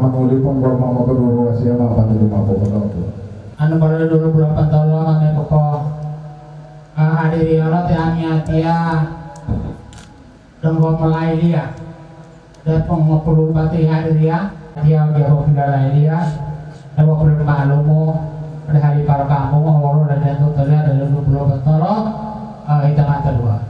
kata mati mama nguli penggol mama kedua rahasia apa di lima popo tahu. anu baru dulu tahun ane poko hadiri orang tiangnya tia donggo mulai dia dan pengopulu bati hadiri ya dia dia. Pindah dia dan waktu malumu ada hari para kamu orang dan jatuh terlihat dari dulu berapa tahun hitungan kedua. Kalau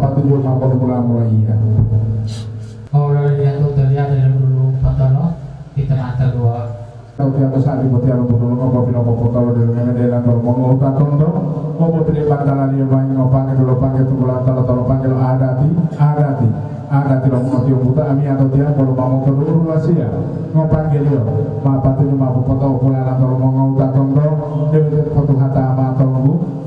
dia apa tujuh mau kalau ya. yang jatuh terlihat dari dulu tahun hitungan kedua Kalau dia atau saat timur dia untuk dulu mau pindah mau kalau dari mana dia kalau mau mau tatau dong. Mau pilih bantalan dia main mau panggil dulu panggil tubulan kalau kalau panggil ada ti ada ti ada ti lo mau tiup buta ami atau dia kalau mau kedua ruas ya mau panggil yo ma patu ma po poto pula na toro mo ngau ta tondo debe te foto hata ma bu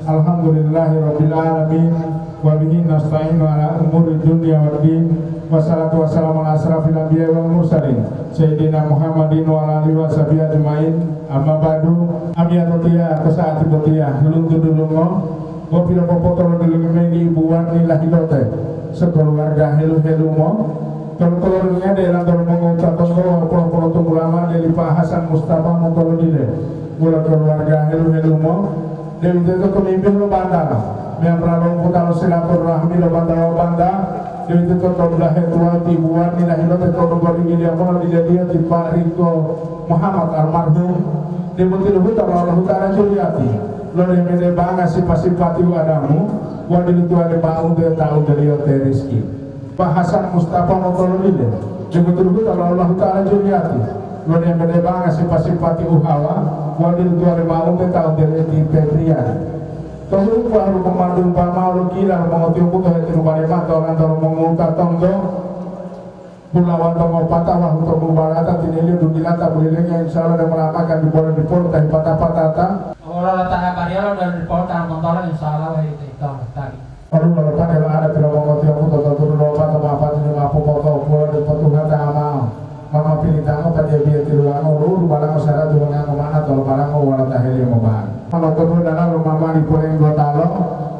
Alhamdulillahi Rabbil Alamin Wa bihi nasta'inu ala umuri dunia wa din Wassalatu wassalamu ala asrafil anbiya wal mursalin. Sayyidina Muhammadin wa ala alihi wa sahbihi ajma'in. Amma ba'du. Amiyatu tiya kesaati botiya Nulung tudulungo na popotolo dulu ngemeni ibuan ni lahilote Sekeluarga helu-helu mo Tolong-tolongnya dalam tolong mengucap tolong pulau-pulau dari Pak Hasan Mustafa Mongkolo Dile keluarga helu-helu Dewi itu kemimpin lo bandara Yang pernah kalau silaturahmi lo bandara banda Dewi itu kalau belah tua tibuan Nila hilo te kalau bagi dia mau dijadian di Pak Riko Muhammad almarhum. Dewi itu lo kalau Allah Ta'ala Juliati. Lo yang mene bangga sifat-sifat ibu adamu. Wadil itu ada baung dia tahu dari Yote Rizki Pak Hasan Mustafa Motololile Jemput dulu kalau Allah Ta'ala Juliati Luar yang beda banget sifat-sifat uhawa. Wadil dua lima umum tahun dari di Petrian Tunggu baru pemandu pama lu kira mau tiup ke hati rumah lima tahun antara menguka tonggo Pulawan tonggo patah wah untuk mubarata tinili dugila tak boleh lagi insya Allah dan di bola di bola tapi patah-patah tak Orang letak apa dia lo dan di polta motor insya Allah tadi. Lalu kalau pada pilih tango pada biar tiru ano lu barang masyarakat tuh nggak ke mana kalau barang mau wala yang mau Kalau kedua dalam rumah mama di pulau dua talo,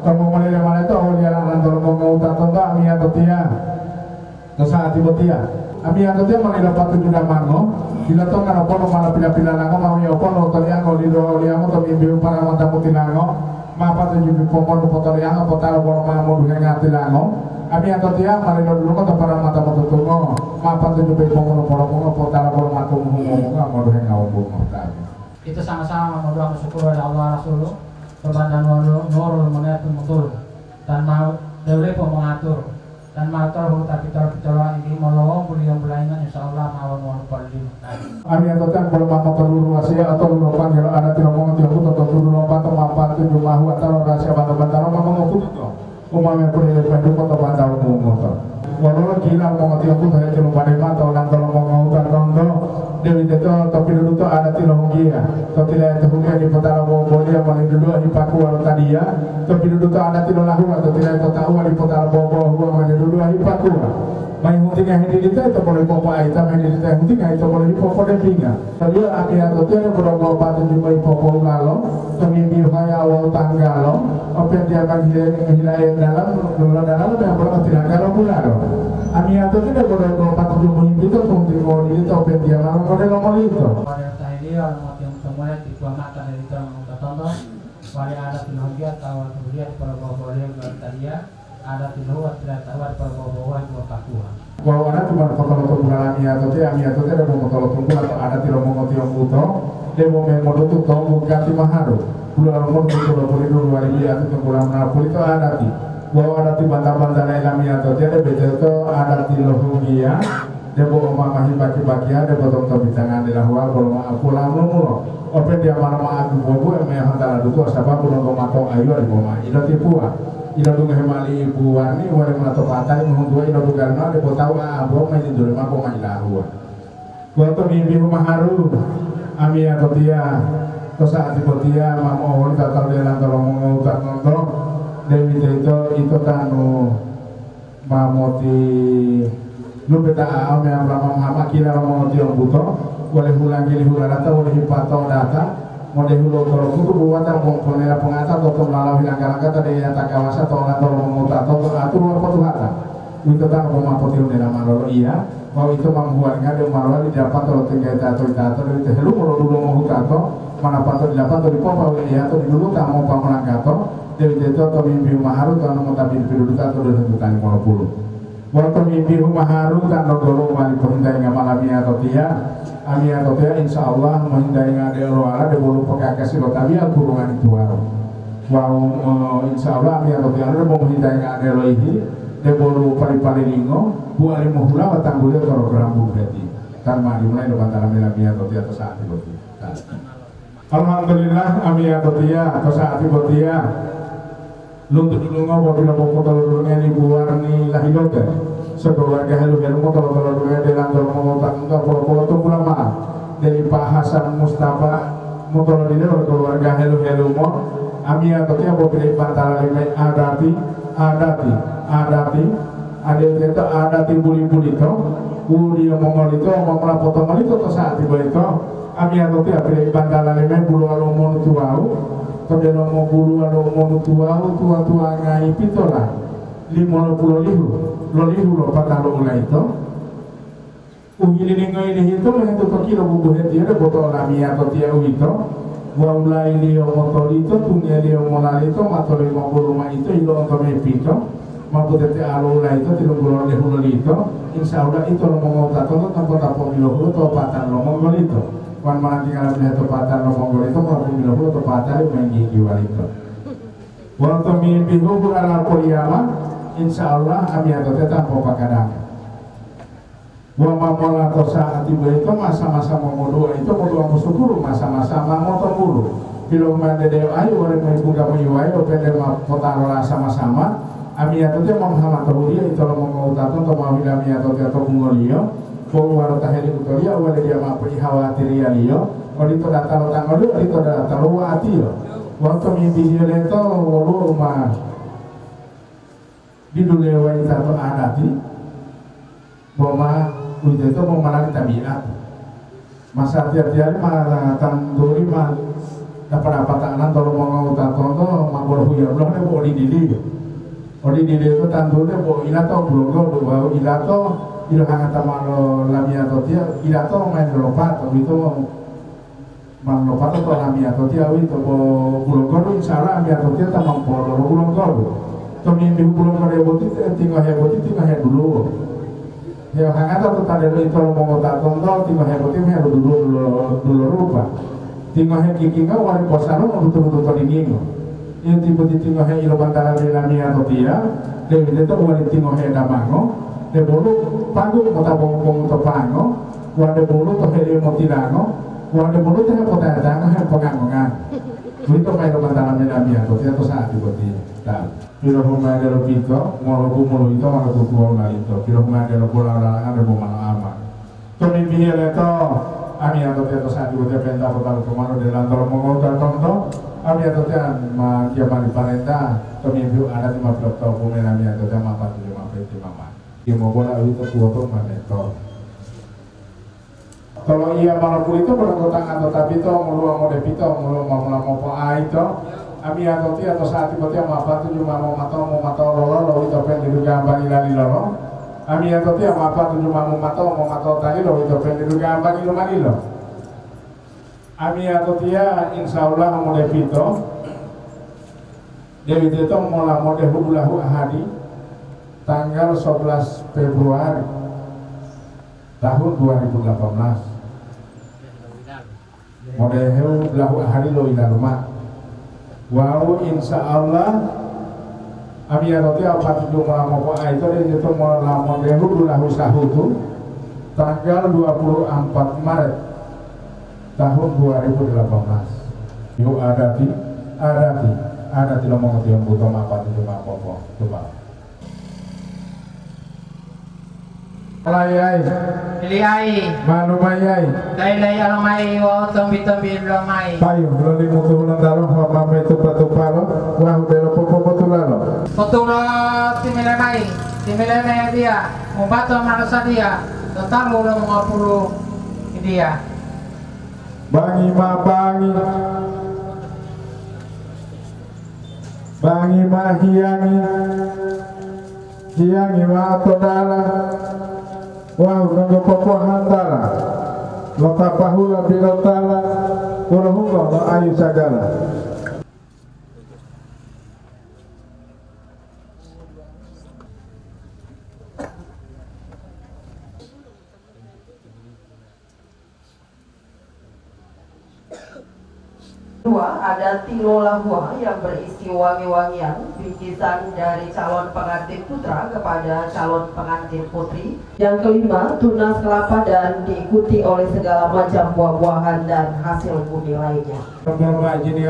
kamu mulai dari mana itu awal dia lan kalau mau mau tato nggak ami atau tia, kesaat ibu tia. Ami atau tia mana dapat tujuh mango, bila tuh apa mana pilih-pilih nango mau ya apa lo anggo di doa mau tapi biu para mata putih nango, mapa tujuh pomon potol yang apa taruh bono mau dengan ngati nango, Ami atau tia mari lo dulu kata para mata mata tungo, mapa tujuh pe pomon pomon pomon potala bono mata mungu mau dengan ngau bungo tadi. Itu sama-sama memohon syukur pada Allah Rasulullah Kepada Nurul Nurul Munir Mutul Dan mau Dewi mengatur Dan mau tahu tapi tahu kecolongan ini Mau beliau belaingan insya Allah mau mau pergi Ami atau kan kalau mama perlu rahasia atau lu panggil ada tidak mau tiap atau atau dulu apa atau apa itu rumah atau rahasia bantah bantah mama mau pun itu umam yang punya penduk atau bantah umum atau walau mau pun saya cuma pada mata orang kalau mau mau kan rondo dewi itu tapi dulu tuh ada tilang dia. Tapi tidak itu bukan di petara mau boleh yang paling dulu di paku walau tadi ya. Tapi dulu tuh ada lahu atau itu tahu di petara bawa bawa mana dulu di paku May hunting nga hindi dito, ito po rin po pa ita, may hindi dito hunting nga, ito po rin po po rin pinga. Tiyo na po rin po pato di may po po lalo, tumimbi kaya awaw tanggalo, o pwede ang hilayan dalam, lula dalam, may po rin tinanggalo po lalo. Ami ato, tiyo na po rin po pato di mo hindi dito, kung di mo dito, pwede ang mga po rin mo dito. Pada tayo niyo, ang mga tiyong temuan, ikaw mata na dito ang mga katondo. Wali ada tinuhagya, tawar kemudian para bawa yang bertalia, ada tinuhut, tidak tawar para bawa dua pakuha. Bahwa ada cuma foto-foto bulan ami ato tiyo, ami ato tiyo ada mau foto-foto bulan, atau ada tiyo mau dia mau main modo tuh, tau mau ganti maharu. Bulan mau dulu hari ini atau bulan mana itu ada ti. Bahwa ada ti ami ato tiyo, ada beda itu ada ti dia bawa mamahi baki-baki ada potong topi tangan di lahua, kalau mau pulang lumur. Open dia mana mau aku bobo, emang yang hantar adu tuh, sabab belum kau matong ayu ilo tipua. Ilo dunga hemali ibu wani, wale to patay, mohon dunga na, de botau a abo, may di dulu mako may lahua. Kuato mimpi humaharu, ami ato dia, to saat ibu dia, mamo awal tatar dia lantar omong utar nondo, dewi itu itu tanu mamoti lupita aam yang lama Muhammad kira tiong buto boleh hulang data boleh hipato data boleh hulo tolo kutu buat yang pengponera pengata atau pemlalau hilang kalangka tadi yang tak kawasa atau orang tolo memuta atau atur apa tuh kata itu kan rumah poti undena marolo iya. Bahwa itu membuatnya dia marolo di dapat tolo tinggal tato tato dari tehlu kalau dulu mau tato mana pato di dapat atau di popa iya atau di dulu kamu pamulang kato dari itu atau mimpi maharu atau mau tapi dulu tato dari tentukan mau puluh Waktu mimpi maharu dan nogoro mali penghindai malami atau tia Ami atau tia insya Allah menghindai ngade roala de kasih lo tapi al kurungan itu waro Wow insya Allah ami atau tia ada mau menghindai ngade lo ihi de bolu pari pari lingo bu bulu karo berambu berarti. Kan mari mulai do bantara ami atau tia atau saat itu. Alhamdulillah ami atau tia atau saat itu tia luntuk dulu ngopo bila mau foto dulu ini buar ni lahilot ya sekeluarga halu halu mau kalau kalau dulu di lantar mau tak enggak kalau kalau tuh ulama dari Pak Hasan Mustafa di dalam keluarga halu halu mau? Ami atau tiap mau pilih pantara lima adati adati adati ada itu adati buli buli itu buli mongol itu mau melapor mongol itu atau saat tiba itu. Ami atau tiap pilih pantara lima bulu alu mau tuau kada mo bulu alo mo tua tua tua ngai pitola lima lo pulo lihu. Lo lihu lo patalo ula itu. Uhili ni ngai ni itu lo itu toki lo bubu heti ada botol lami atau tia itu. Wa ula ili o motor itu tunya li o molar itu mato lima bulu ma itu ilo untuk mepito mampu tete alo ula itu tidak bulu lihu lo itu. Insya Allah itu lo mau tato tanpa tapo milo lo to patan lo mau itu. Wan mana tinggal melihat tepatan lo monggol itu kalau pun bilang lo tepatan itu main gigi itu. Waktu mimpi hubur ala kuliyama insya Allah kami atau tetap mau pakadang wa mamola saat ibu itu masa-masa mau dua itu mau dua musuh masa-masa mau temburu bila mana dede ayu oleh mai buka mai wai o pende ma potaro sama-sama. Ami atau dia mau hama tahu dia itu lo mau tato atau mau bilang ami atau dia atau mungolio Kau waro taheli utoria wale dia ma pui khawatir ya liyo ori to data lo tang ori ori to data lo ati yo waktu mimpi dia leto wolo ma di dulu lewa itu atau adati boma uite itu mau malah tabiat masa tiap-tiap malah tanduri mah dapat apa tangan kalau mau ngauta tonto mabor huya belum ada boleh dili Odi dili itu tandurnya bo ilato blogo bo ilato ilo hanga tamalo lamia totia ila to main lopato itu mang lopato to lamia totia itu bo bulong kodo insara lamia totia tamang poro lo bulong kodo to mimpi bulong kodo boti tinggal he boti tinggal he dulu he hanga to tade lo itu lo mongo taton to tinggal he boti he dulu dulu dulu rupa. Tinggal he kikinga wari posano betul betul to diningo yung tipo di tinggal he ilo bantara lamia totia Dewi itu wari tinggal he damango de bolu pagu mota bong bong to pango wa de bolu to hele motilano wa de bolu te pota danga he pangangongan Kuito may rumantang kami namin ako, tiya to sa ati ko ti tal. Pero kung may dalo pito, moro ko moro ito, mga tutuwa na ito. Pero kung may dalo pula na lang, ano mga ama. Tumibihil ito, ami ato tiya to sa ko tiya penta ko talo kumano de lang talo mo ko tonto. Ami ato tiya, ma kiya mali parenta, tumibihil ada di maplok to, kung may namin ato tiya mapiti mama. Imo bola itu kuoto maneto. Kalau iya malam itu beranggotan atau tapi itu mulu mau depito mulu mau mula mau po itu ami atau ti atau saat itu dia mau apa cuma mau matau mau matau lolo lo itu pen di gambar ilali lolo ami atau ti mau apa cuma mau matau mau matau tadi lo itu pen di gambar ilali lo. Ami atau dia insya Allah mau depito Dewi itu mau mau dehulahu ahadi tanggal 11 Februari tahun 2018 model lahu lo ila rumah. Wow insya Allah ami roti apa tujuh malam itu dia itu malam model lahu sahutu tanggal 24 Maret tahun 2018 yuk adati adati adati lo mau ngetiong butuh apa tujuh apa Layai, Liai, malumayai, Lai lai alamai wa tombi tombi lamai. Payo, lo ni mutu ulang dalo, hama me tupa tupa lo, wah udah lo popo popo lalo. Poturo timile mai, timile mai dia, membato manusia dia, total udah mengapuru dia. Bangi ma bangi, bangi ma hiangi, hiangi ma todala, lo popo hantara, lo tapahula bilotala, ulah lo ayu sagala. Dua, ada tilo lahua yang berisi wangi-wangian bingkisan dari calon pengantin putra kepada calon pengantin putri. Yang kelima, tunas kelapa dan diikuti oleh segala macam buah-buahan dan hasil bumi lainnya. Kalau majini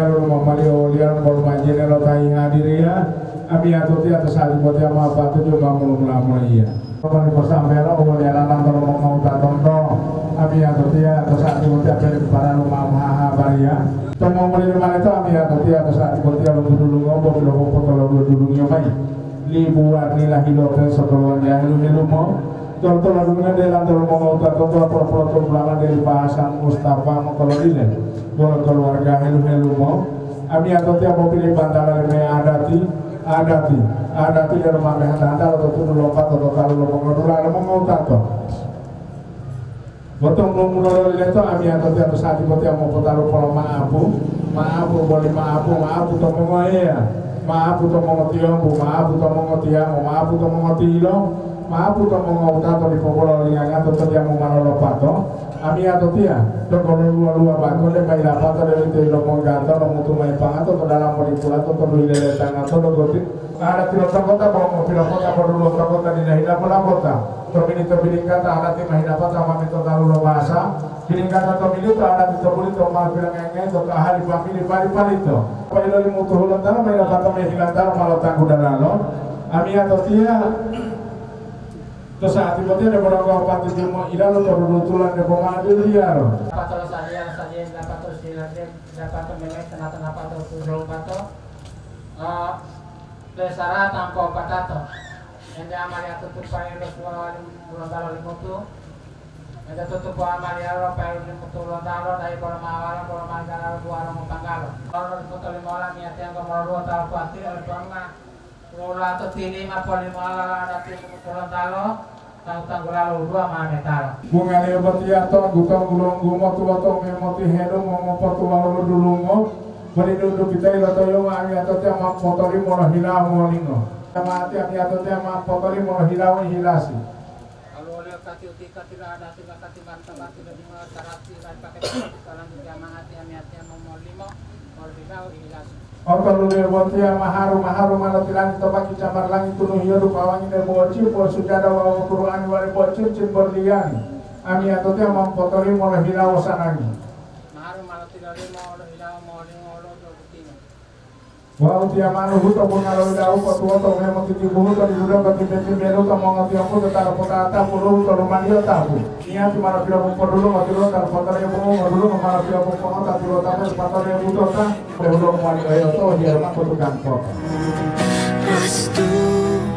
lo tai hadiria abi atuti atas hadi bote ama apa tu cuma mulu mulu iya. Di persambela o oli alam kalau mau mau tatonto abi atuti atas apa di para rumah maha baria. Tomo muli rumah itu abi atuti atas bote alo dulu ngobo bilo ngobo kalau dulu nyomai. Libuan nila hilokan sekeluar ya hilu hilu mo. Contoh lalu dengan dalam mau tatonto apa-apa belakang dari bahasan Mustafa mau kalau keluarga helu-helu mau ami atau tiap mau pilih bantalan ini adati adati dari handa atau tuh lompat atau kalau lo mau dulu ada mau mau tato Botong mau mulai itu ami atau tiap saat itu tiap mau taruh kalau maafu maafu boleh maafu maafu tuh mau ya maafu tuh mau tiang bu. Maafu tuh mau tiang maafu tuh mau tiang maafu tuh mau tato di pokok lingangan atau tiap mau malolo pato ami atau tia? To kalau luar luar bako le mai la pato le te lo mongato lo mutu mai pangato to dalam mo dipula to to le le tanga to lo goti bo mo tiro kota bo lo to kota di nahila pola kota to bini to bini kata ada ti mahina pata mami to dalu lo bahasa. Bini kata to bini to ada ti to buli to mal bilang ngenge to ka hari pamili pari pari to pai lo la tia Terus itu ada beberapa pati cuma ilan atau berutulan pemandu dia loh. Dapat terus saja saja dapat terus dilatih dapat memang tengah-tengah pato turun pato. Eh, Besara tanpa patato. Yang amalia tutup pakai los bulan talo limutu. Yang tutup amalia lo pakai limutu talo dari bola mawala bola mangala buala mo panggalo. Kalau limutu limola niat yang kau mau talo pati oleh bangga. Mula atau tini ma poli mala ada tini bulan talo. Tahu tanggal lalu dua mana talo. Bunga le batia to gutong gulong gumo tu to me moti helo mo mo patu lalu dulu mo. Bari dulu kita ilo to yo ami atau te ma potori mo na hila mo lingo. Sama ati ami atau te ma potori mo na hila mo hilasi. Kalau oleh kati uti kati ada tiga kati banta banta dari mana tarati dari pakai salam jamaah hati ami hati mau limo mau bilau ilas. Orta lu le batia maharu maharu mana tilan to baki camar langit tunu hiyo rupa wangi de boci por sujada wa Qur'an wa boci cin berlian. Ami atau te ma potori mo na hila mo sanagi. Maharu mau limo lo do butino. Wa utia manu huto pun ngalo dau ko tuwa to me mo titi buhu to diuda ko titi titi melo to mo ngati aku to taro pota ata pulu to rumah dia tahu. Nia tu mara pira pun dulu ngati lo taro pota ya pun mo dulu mara pira pun ko ta tiro ta pun pata ya buto ta. Dulu mo ani ayo to dia ma ko tu kan ko. Restu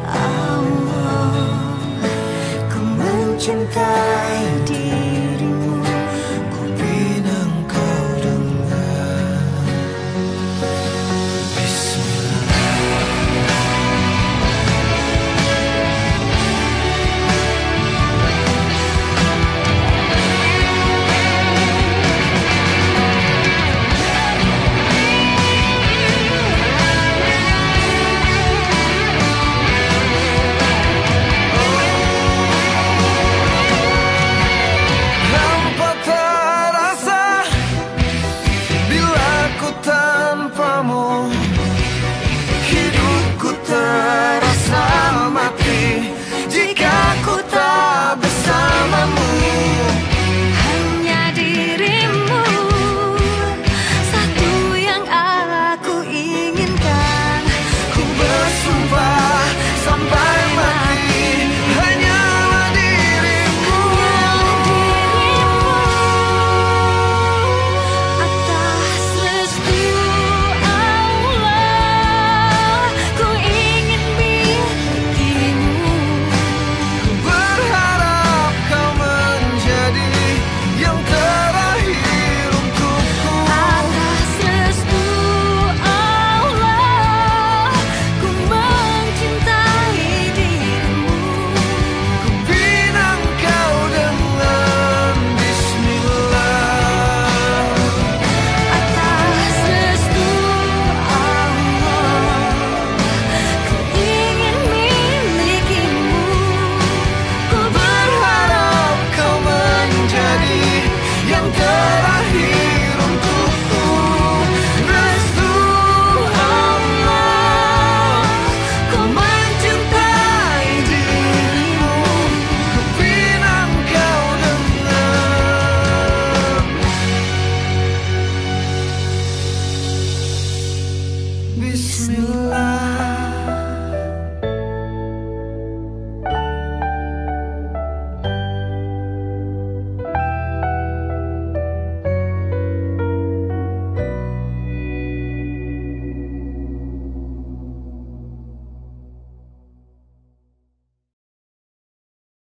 Allah mencintai